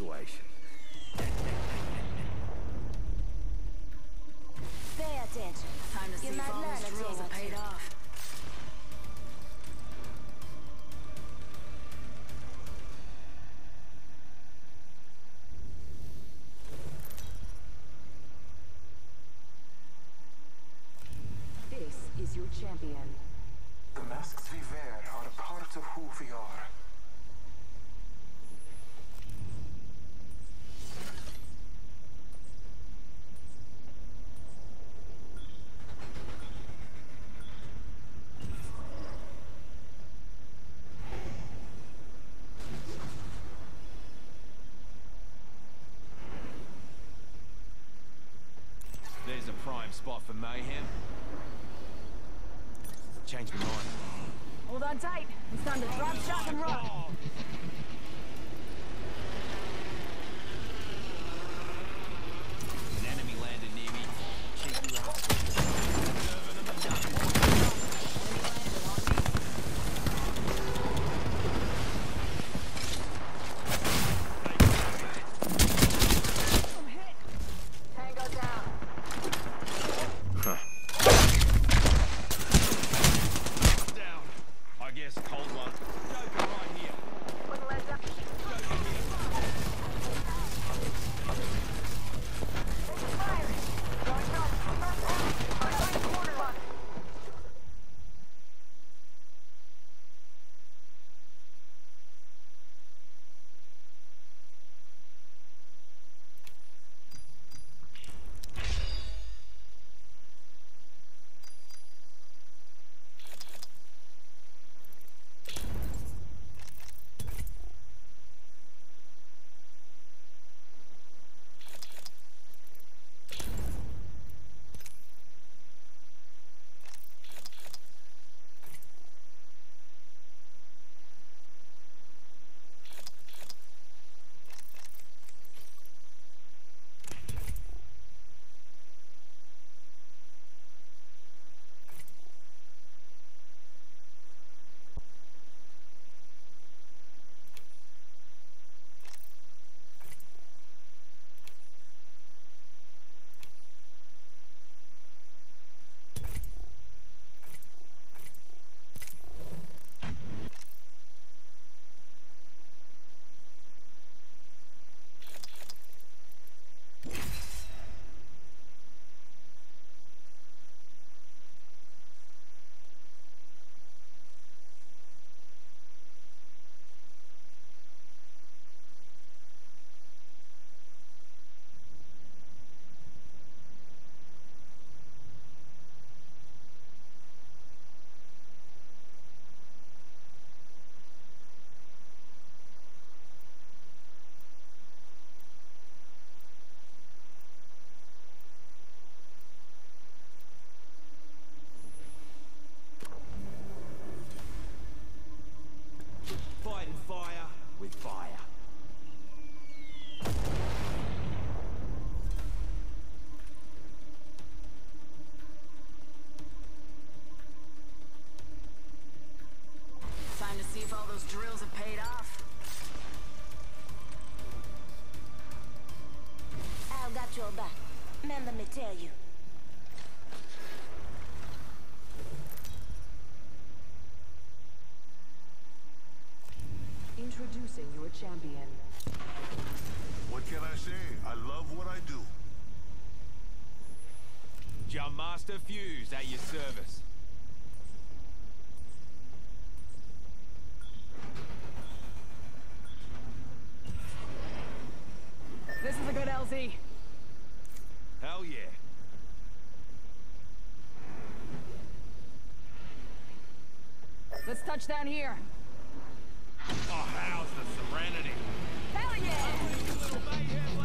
situation. Pay attention. Time to see if all learn drills thing paid off. This is your champion. The masks we wear are a part of who we are. There's a prime spot for mayhem. Change my mind. Hold on tight. It's time to drop, shot, and run. Introducing your champion. What can I say? I love what I do. Jump Master Fuse at your service. This is a good LZ. Hell yeah. Let's touch down here. Oh, how's the serenity? Hell yeah!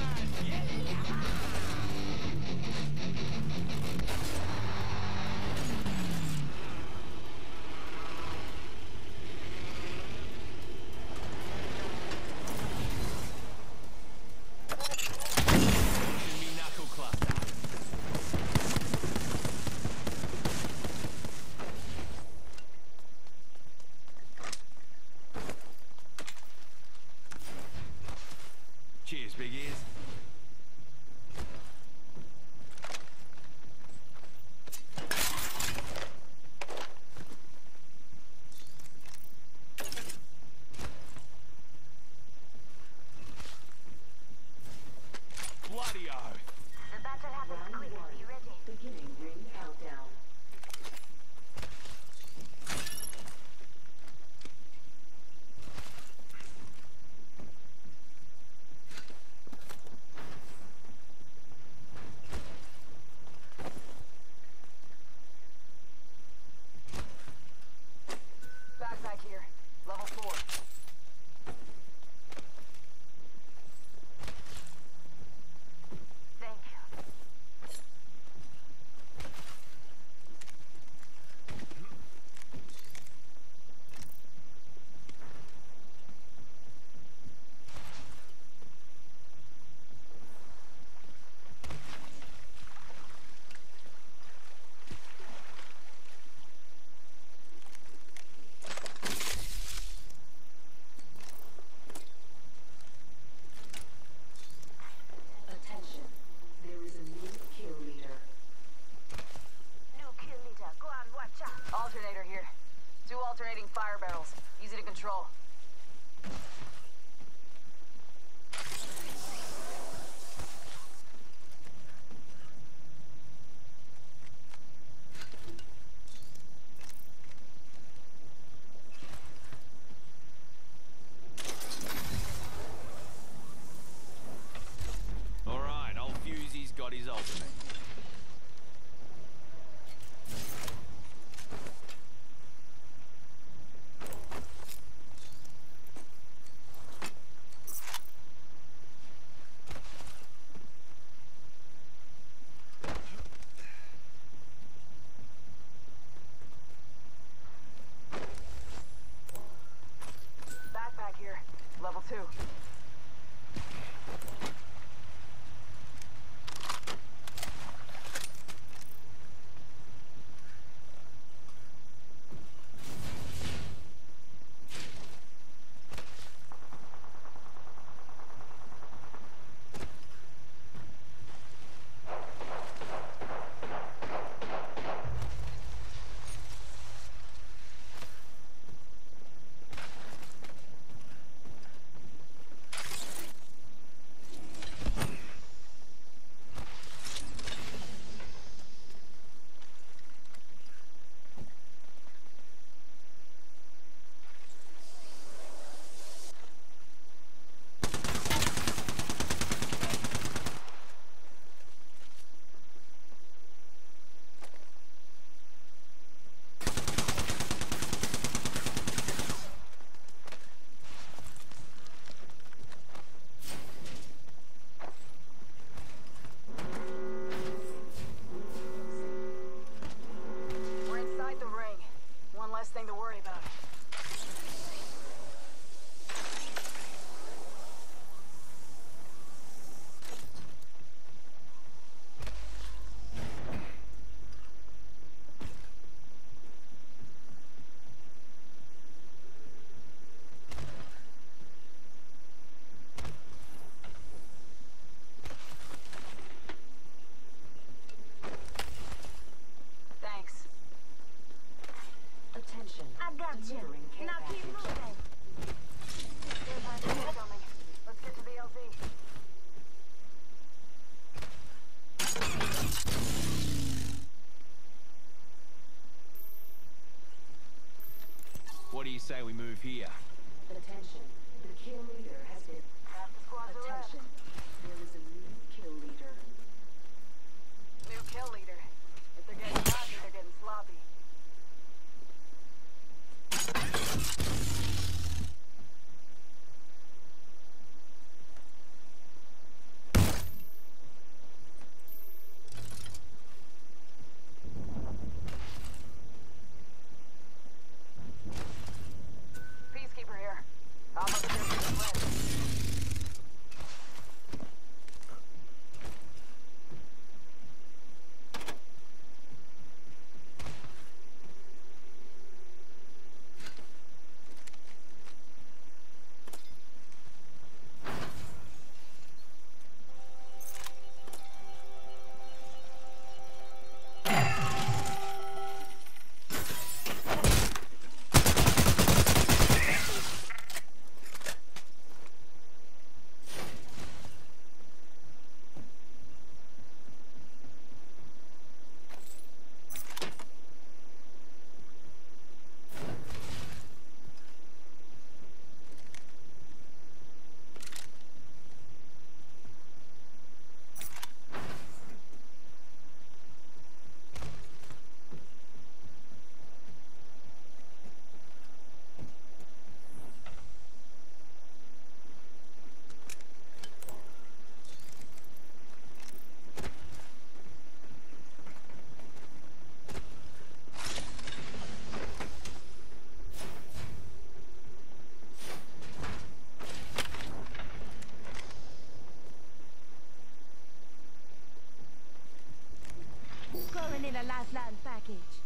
A lifeline package.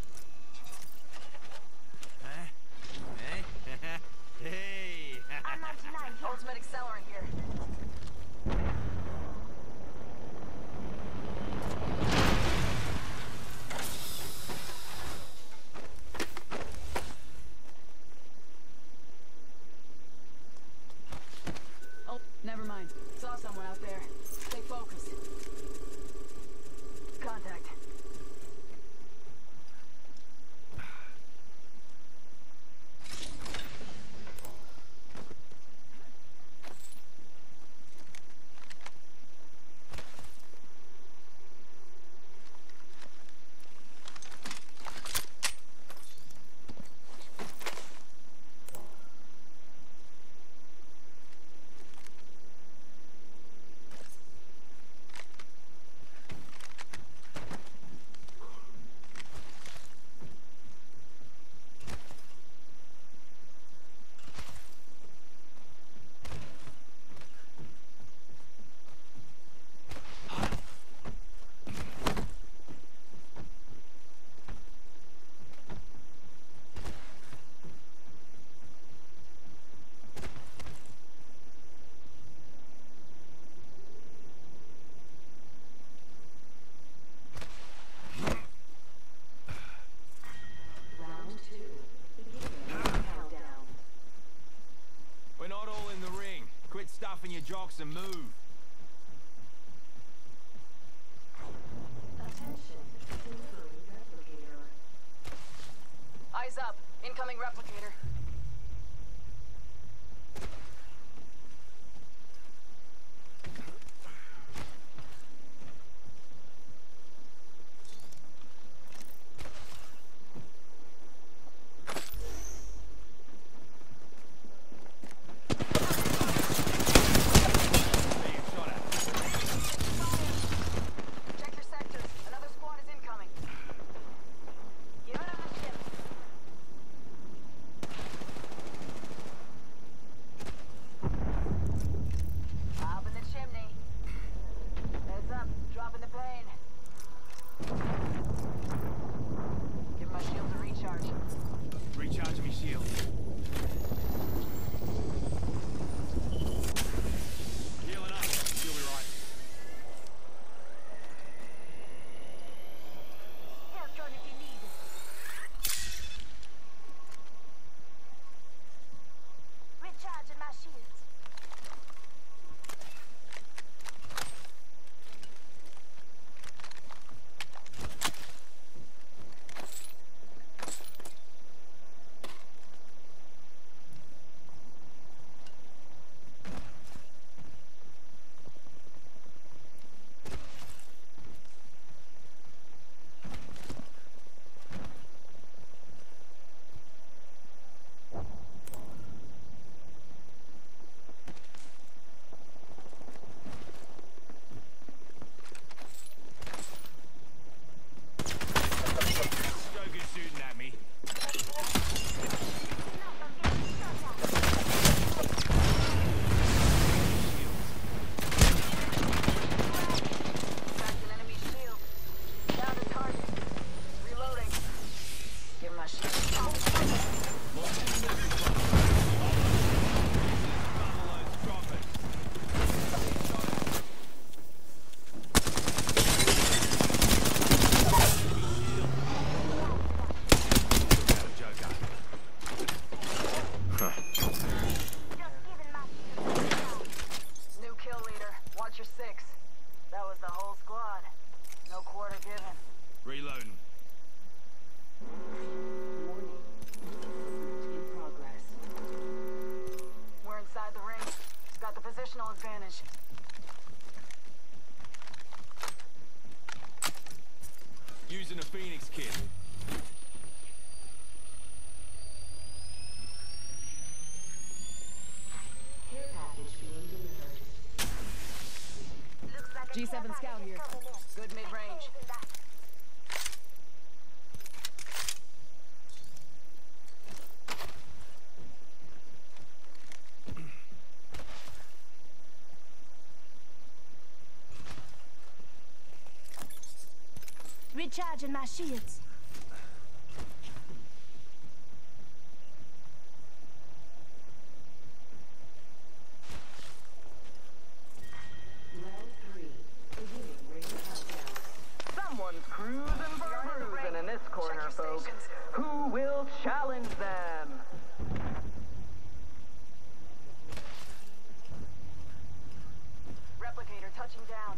Incoming replicator. G7 scout here. Good mid-range. Recharging my shields. They're touching down.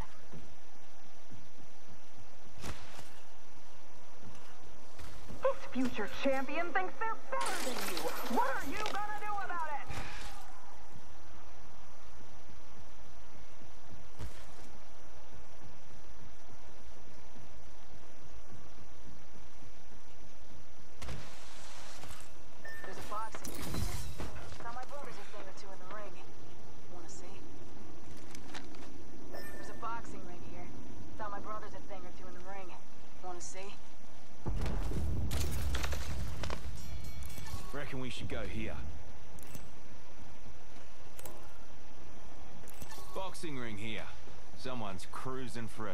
This future champion thinks they're better than you. What are you gonna do about it?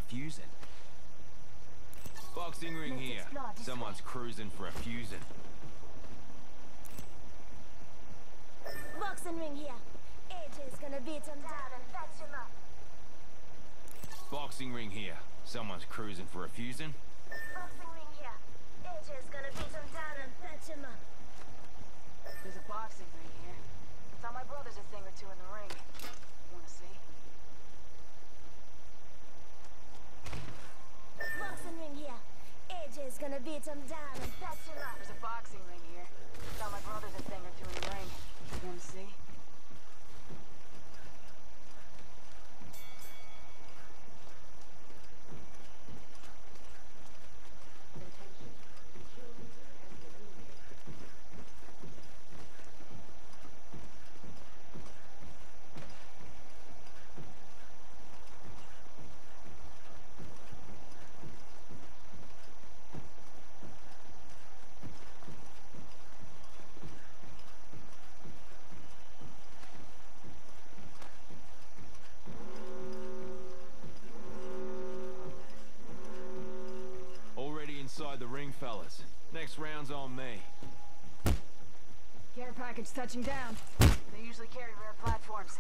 fusing. Boxing ring here. Someone's cruising for a fusing. Boxing ring here. AJ's gonna beat him down and fetch him up. Boxing ring here. Someone's cruising for a fusing. Boxing ring here. AJ's gonna beat him down and fetch him up. There's a boxing ring here. Thought my brother's a thing or two in the ring. Wanna see? Boxing ring here. AJ's gonna beat him down and fetch him up. There's a boxing ring here. Tell my brother's a thing or two in the ring. You gonna see? Ring, fellas. Next round's on me. Care package touching down. They usually carry rare platforms.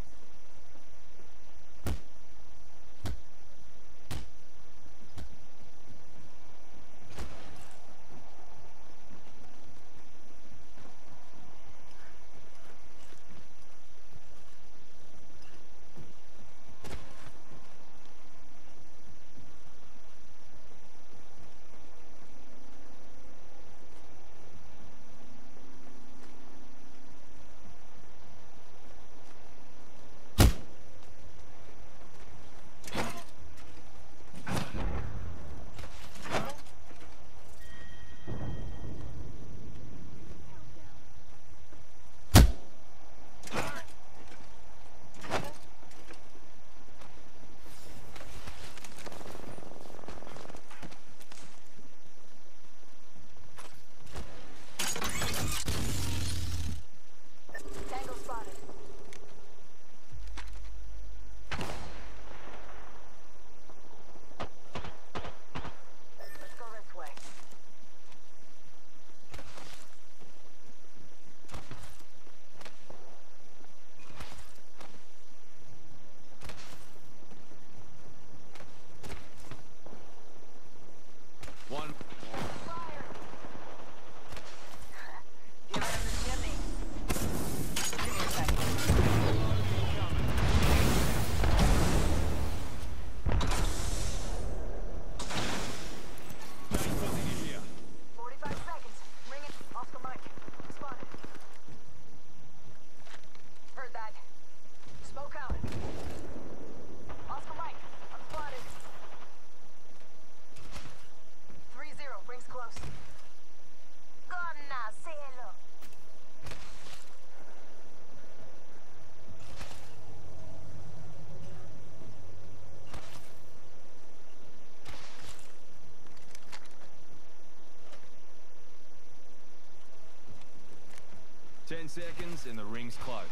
10 seconds and the ring's close.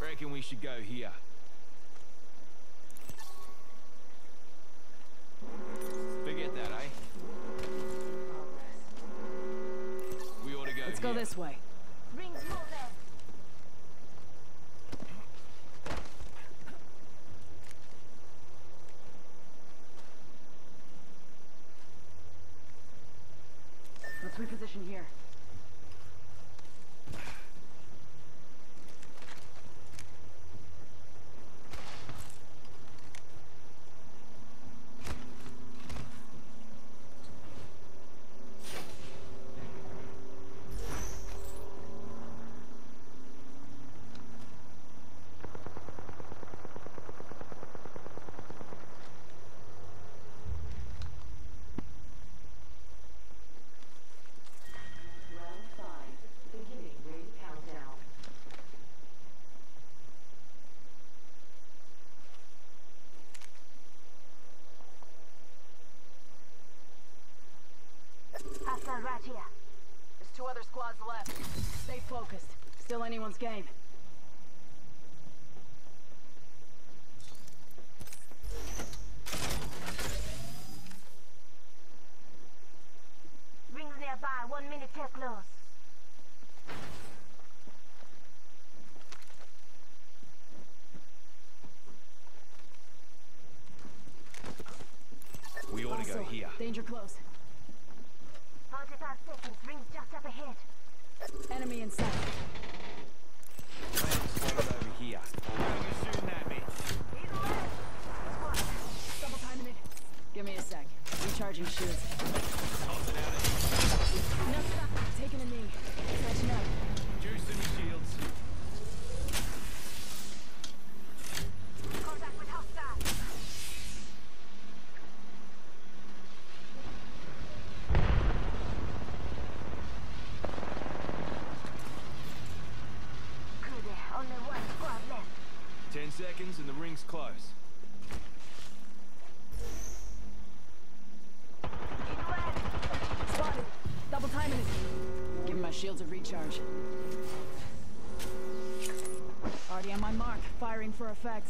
Reckon we should go here. Forget that, eh? We ought to go Let's here. go this way. Let's here. Hostile right here. There's two other squads left. Stay focused. Still anyone's game. Rings nearby. One minute till close. We ought to go here. Danger close. 45 seconds. Rings just up ahead. Enemy in sight. Over here. Whoever's shooting at me. He's alive. Double timing it. Give me a sec. Recharging shields. Tossing out it. No stop. Taking a knee. Catching up. Juicing the shields. On my mark. Firing for effect.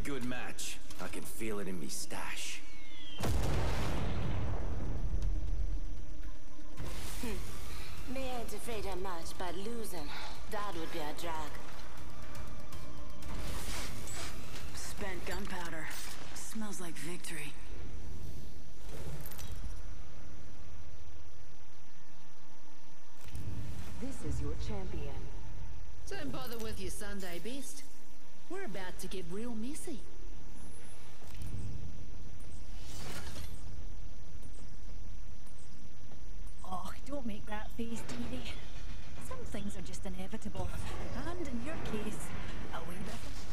A good match. I can feel it in me stash. Hmm. Me ain't afraid of much, but losing, that would be a drag. Spent gunpowder. Smells like victory. This is your champion. Don't bother with your Sunday best. We're about to get real messy. Oh, don't make that face, dearie. Some things are just inevitable. And in your case, a wee bit.